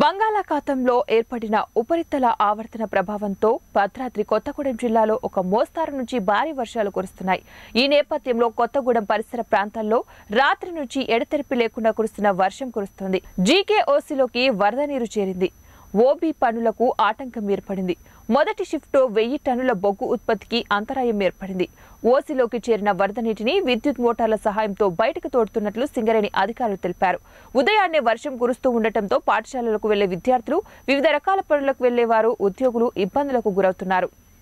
బంగాళాఖాతంలో ఏర్పడిన ఉపరితల ఆవర్తన ప్రభావంతో భద్రాద్రి కొత్తగూడెం జిల్లాలో ఒక మోస్తారు నుంచి భారీ వర్షాలు కురుస్తున్నాయి. ఈ నేపథ్యంలో కొత్తగూడెం పరిసర ప్రాంతాల్లో రాత్రి నుంచి ఎడతెరిపి లేకుండా కురుస్తున్న వర్షం కురుస్తోంది. జీకేఓసీలోకి వరద నీరు చేరింది. ఓబీ పనులకు ఆటంకం ఏర్పడింది. మొదటి షిఫ్ట్ వెయ్యి టన్నుల బొగ్గు ఉత్పత్తికి అంతరాయం ఏర్పడింది. ఓసీలోకి చేరిన వరద నీటిని విద్యుత్ మోటార్ల సహాయంతో బయటకు తోడుతున్నట్లు సింగరేణి అధికారులు తెలిపారు. ఉదయాన్నే వర్షం కురుస్తూ ఉండటంతో పాఠశాలలకు వెళ్ళే విద్యార్థులు వివిధ రకాల పనులకు వెళ్ళేవారు ఉద్యోగులు ఇబ్బందులకు గురవుతున్నారు.